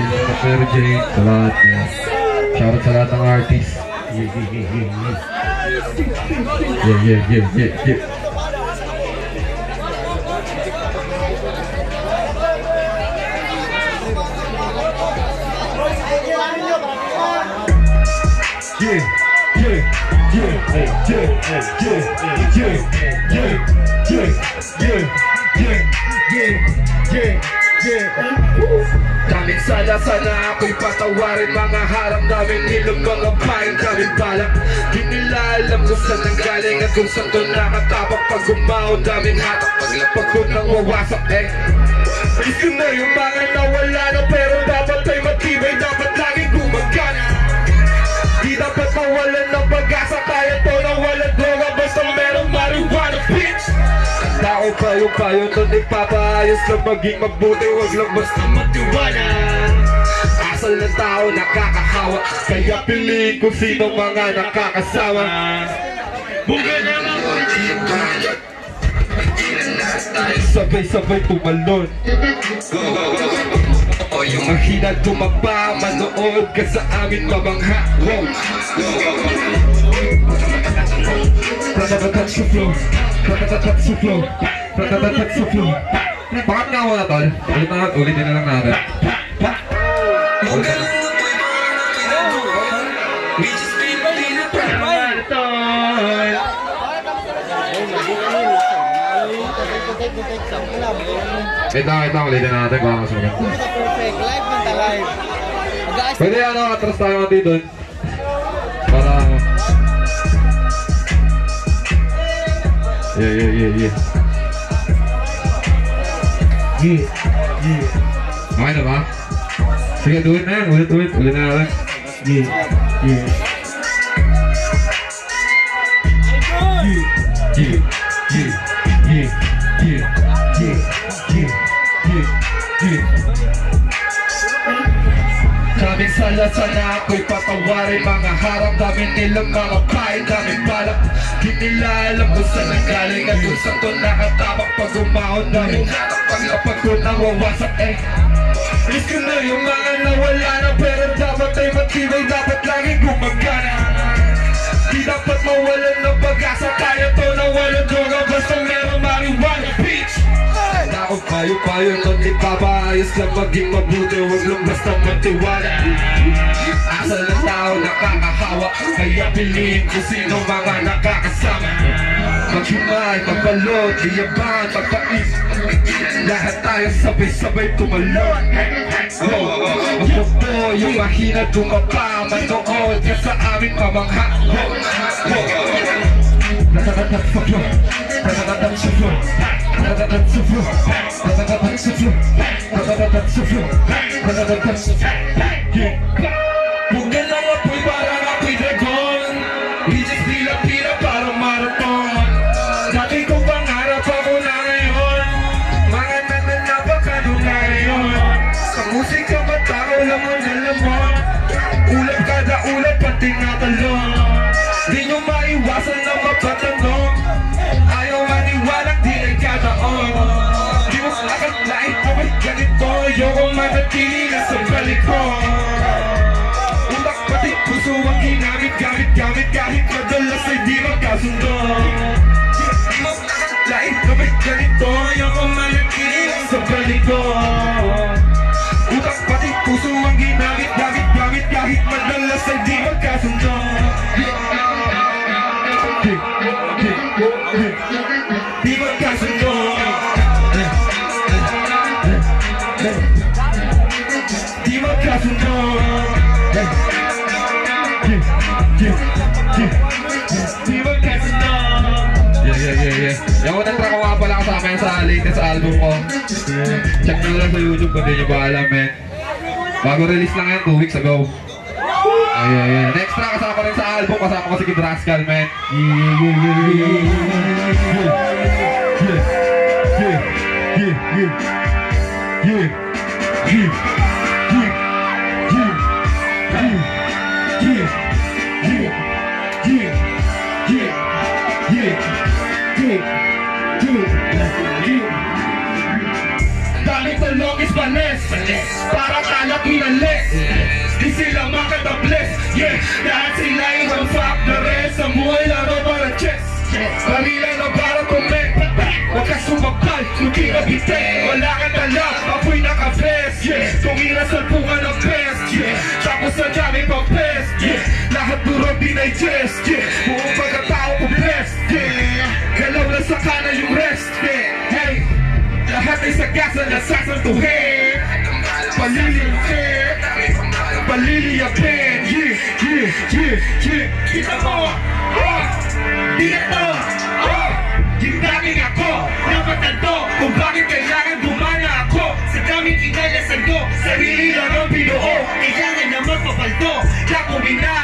Sila Sir Jane, sa lahat niya. Shoutout sa lahat ng artist. Yeah, yeah, yeah, yeah, yeah. Yeah, yeah, yeah, yeah, yeah. Yeah, yeah, yeah, yeah, yeah, yeah, yeah, yeah, yeah, yeah, yeah, yeah, yeah. Daming sana sana ako'y patawarin. Mga harang namin nilog mga paing daming balak Di nila alam kung saan nanggaling At kung saan to nakatapak Pag gumaw daming hatak. Paglapag ko nang wawasak eh. Gusto na yung mga nawala na Pero dapat ay matibay Dapat laging gumagana. Di dapat mawalan ng pag-asa. Kaya to na payo-payo na nagpapaayos lang maging mabuti Huwag lang basta matiwala Asal ng tao nakakahawa Kaya piliin ko sino mga nakakasama Bunga na lang Sabay-sabay tumalon Go, go, go, O yung mahina tumapa Manood ka sa amin mabangha Go, go, go, go flow Ratatatouch flow Tatatat sa flow. Bakit nga wala tol? Ulit na ulit na lang natin. Na po'y parang nakinabuhan Bitches di pa di na tramay tol Ito, ito, ulitin natin kung mas maganda. Perfect, live man ta live. Pwede ano, atras tayo natin doon. Para... Yeah, yeah, yeah, yeah. Yeah, yeah. Alright, Amon. So you do it now. Do it, do it, do it Alex. Yeah, yeah. Yeah, yeah, yeah, yeah, yeah, yeah, yeah, yeah. Daming sala sana ako'y patawarin. Mga harap namin nilang mga pain Daming balak Di nila alam kung saan nanggaling. At kung saan to nakatapak Pag umahon daming hanap Paglapag ko nawawasak eh. Miss na yung mga nawala na Pero dapat ay matibay. Dapat laging gumagana. Di dapat mawalan ng payo-payo nun ipapaayos lang maging mabuti Huwag lang basta matiwala Asal ng tao nakakahawa Kaya piliin kung sino mga nakakasama. Maghimay, magbalot, iyaban, magpais Lahat tayo sabay-sabay tumalon Oh, Magpapto, yung mahina dumapa Manood ka sa amin mamangha Oh, oh, Tatatatat Yeah. kasundo Di mo kahit like, kapit ganito Ayoko malagkit sa ganito Yung unang track ko nga pala kasama yan sa latest album ko. Check nyo lang sa YouTube kung di nyo ba alam, man. Bago release lang yan, 2 weeks ago. Yeah, yeah, yeah. Next track kasama rin sa album, kasama ko si Kid Rascal, man. Yeah, yeah. Yeah, yeah, yeah, yeah. Yeah, yeah, yeah, alis Para kalat inalis Di sila makatables Yeah, lahat sila ibang factores Sa buhay laro para chess. Kanila na para kumek Huwag ka sumakal, kung di ka bitin Wala kang alam, apoy naka-best. Yeah, tumira sa bunga ng best. Yeah, tapos sa dami pang best. Yeah, lahat duro dinigest Yeah, buong pagkatao ko blessed. Yeah, galaw na sa kanan yung rest. Yeah, hey. Lahat ay sagas Balili a fan. A fan. Yeah, yeah, yeah, yeah. Get the ball. Get the ball. Gitami ako, dapat ito Kung bakit kailangan gumana ako Sa daming kinalasan ko Sarili na rin pinuo oh. Kailangan na magpapalto Kaya kung ina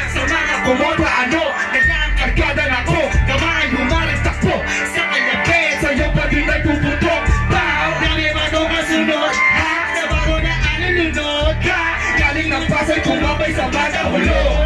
Mwana ulo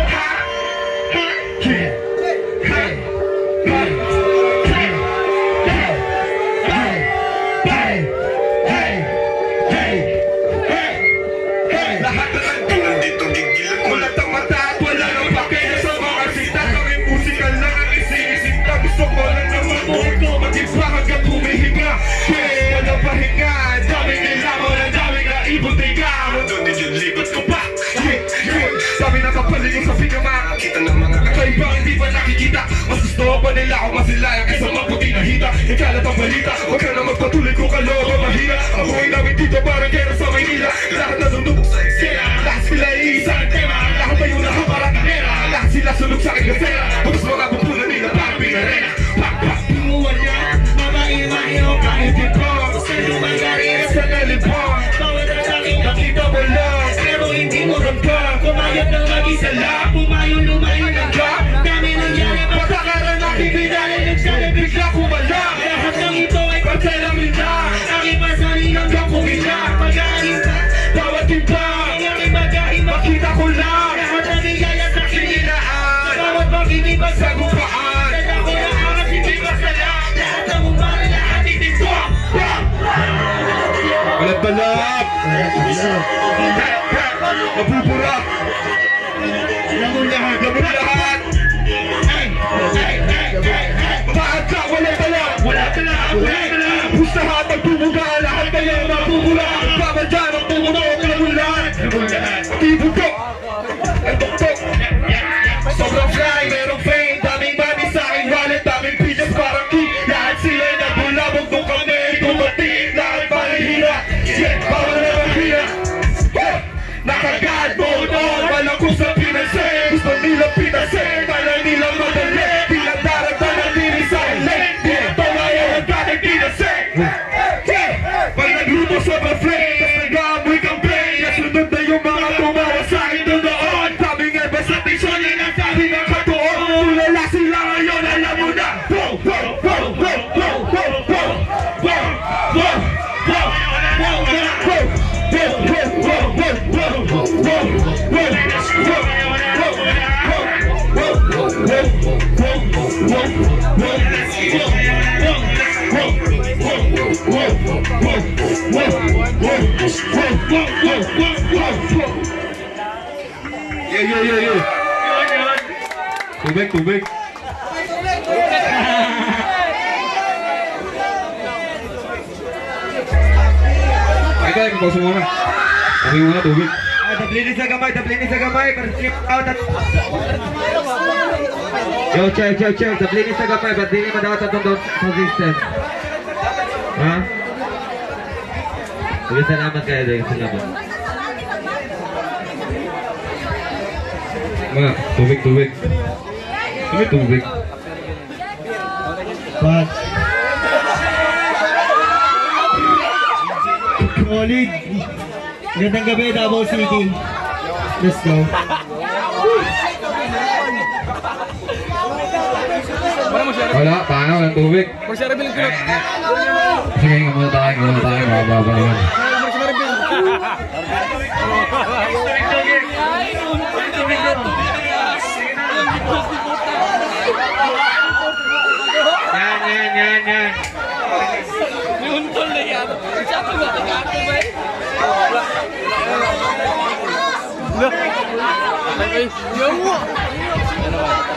yeah Dami na kapaligid sa pinamang Kita ng mga kakaiba hindi pa nakikita? Mas gusto pa nila ako masilayan Kaysa maputi na hita. Ikalat ang balita Huwag ka na magpatuloy kung kaloba mahina Ang buhay namin dito parang gera sa Maynila. Lahat na sundok sa eksena Lahat sila iisa ng tema. Lahat tayo na parang kamera Lahat sila sunog sa aking kasera Tapos mga bumpunan nila parang pinarena. Pinuwan niya Mabait-mait o kahit ito. Sa lumayari sa nalibon Kumayat ng mag-isa lang fly, little Ya ya ya ya. Tubik tubik. Kita yang kau semua. Kami mana tubik? Ada beli di segamai, ada beli di segamai. Yo cek cek cek. Ada beli di segamai. Berdiri pada waktu tonton konsisten. Hah? Sige, salamat kayo, Dave, salamat. Mga, tubig, tubig. Tubig, tubig. Bad. Solid. Gandang gabi, Davao City. Let's go. Wala, tubig. Magsara bilang ko. Sige, muna tayo, muna tayo, baba, baba. Magsara bilang. Yan, yan, yan, yan. Yun tol na yan. Siya pa ba? Nag-ato ba? Yung mo.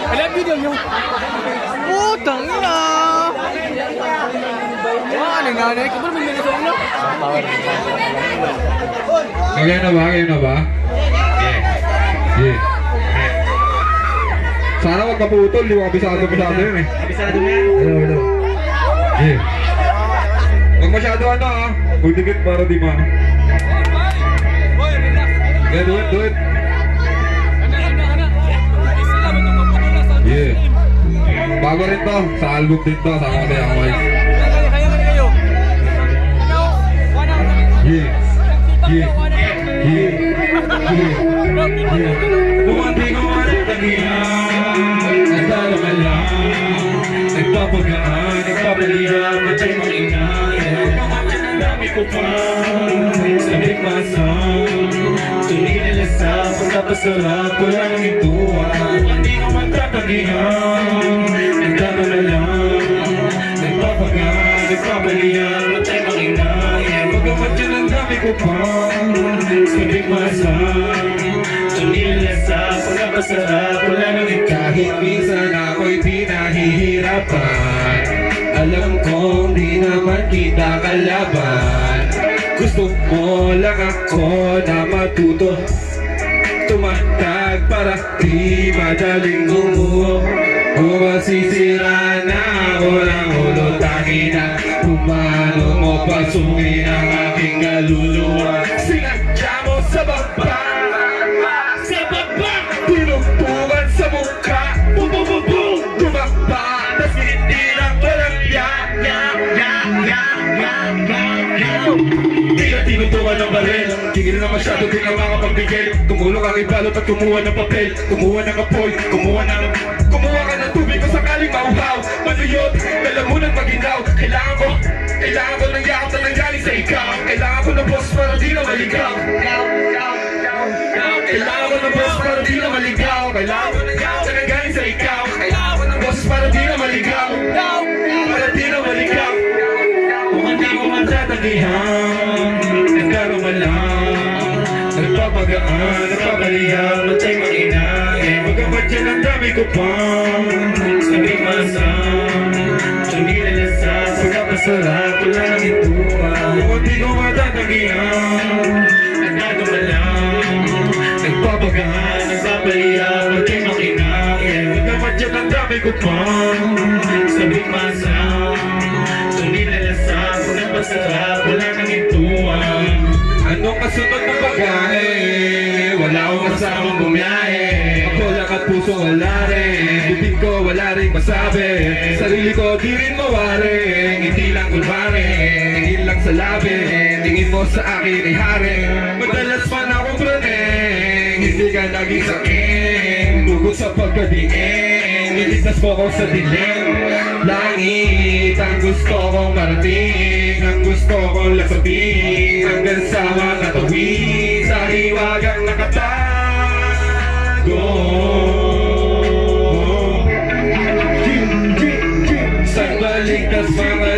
I love you, Yung. Putang ina. Kaya na ba? Kaya na ba? Yeah. Sana wag maputol, di ko kabisado masyado yun eh. Kabisado na yan. Hello, hello. Yeah. Huwag masyado ano ah. Huwag dikit para di ma. Yeah, do it, do it. Yeah. Bago rin to. Sa album din to. Tayo Mike. Yeah. Yeah. Yeah. Yeah. Yeah. Bumati ko man ang tagihan Nagdalo ka lang Nagpapagaan Nagpapalihan Matay mo ingay na dami ko pa Sa bigmasang Tuloy nila sa Pagkapasarap Wala nang ituan Hindi ko man tatagihan Nagdalo ka lang Nagpapagaan Nagpapalihan Matay mo ingay Pagkamatya na dami ko pa Sa bigmasang Tumilasa, pagkakasarap, wala nang Kahit minsan ako'y pinahihirapan Alam kong di naman kita kalaban. Gusto mo lang ako na matuto Tumatag para di madaling gumuho. Kung masisira na ako ng ulo Tangina. Paano mo pasukin ang aking kaluluwa Sinadya mo sa baba. Sa baba. Tinugtungan sa mukha. Bum bum bum bum Tumakba Tas hindi lang walang ya Ya ya ya ya ya ya. Di ka tinutukan ng baril Tigil na masyado di na makapagbigay Tumulong ang ibalot at kumuha ng papel. Kumuha ng apoy, kumuha ng Kumuha ka ng tubig kung sakaling mauhaw. Manuyot, lalamunan maginaw Kailangan ko, kailangan ko ng na nanggaling sa ikaw di na maligaw? Kailangan ng boss para di na maligaw. Kailangan ko ng yakap na nanggaling sa ikaw. Kailangan ng boss para di na maligaw. Para di na maligaw. Kung hindi ko man tatagihan Nagkaroon ka lang. Nagpapagaan, nagpapalihan Matay makinay Magamat yan ang dami ko pa. Sabi masang Nagpapagaan, nagpapalihan Matay makinay Magamat yan ang dami ko pa Sabi masang Tumilasa Pagkapasarap Wala nang ituan Anong kasunod ng pagkae? Wala akong kasamang bumiyahe. Ako lang at puso wala rin. Bibig ko wala rin masabi. Sarili ko di rin mawaring Hindi lang kulbare Tingin lang sa labi. Tingin mo sa akin ay hari ka naging sakin Tugod sa pagkadiin Niligtas mo ko sa dilim. Langit ang gusto kong marating. Ang gusto kong lasapin Hanggang sa mga tuwing Sa hiwagang nakatago. Sa baligtas mga